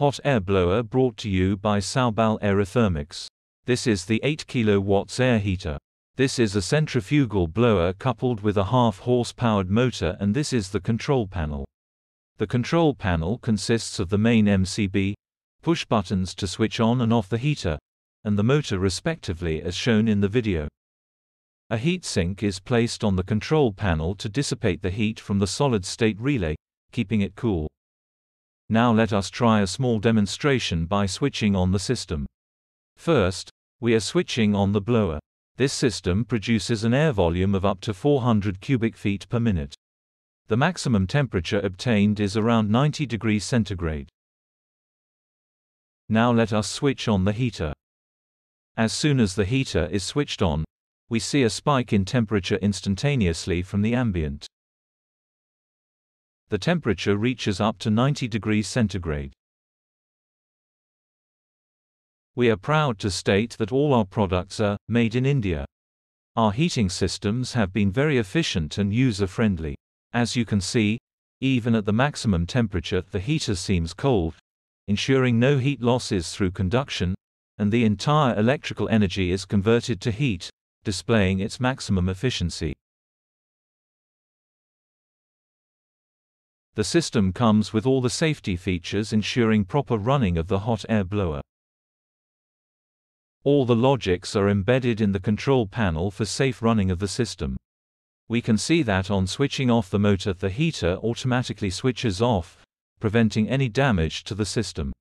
Hot air blower brought to you by Sowbal Aerothermics. This is the 8 kilowatts air heater. This is a centrifugal blower coupled with a half horse-powered motor and this is the control panel. The control panel consists of the main MCB, push buttons to switch on and off the heater, and the motor respectively as shown in the video. A heatsink is placed on the control panel to dissipate the heat from the solid-state relay, keeping it cool. Now let us try a small demonstration by switching on the system. First, we are switching on the blower. This system produces an air volume of up to 400 cubic feet per minute. The maximum temperature obtained is around 90 degrees centigrade. Now let us switch on the heater. As soon as the heater is switched on, we see a spike in temperature instantaneously from the ambient the temperature reaches up to 90 degrees centigrade. We are proud to state that all our products are made in India. Our heating systems have been very efficient and user-friendly. As you can see, even at the maximum temperature the heater seems cold, ensuring no heat losses through conduction, and the entire electrical energy is converted to heat, displaying its maximum efficiency. The system comes with all the safety features ensuring proper running of the hot air blower. All the logics are embedded in the control panel for safe running of the system. We can see that on switching off the motor the heater automatically switches off, preventing any damage to the system.